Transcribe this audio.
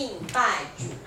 敬拜主。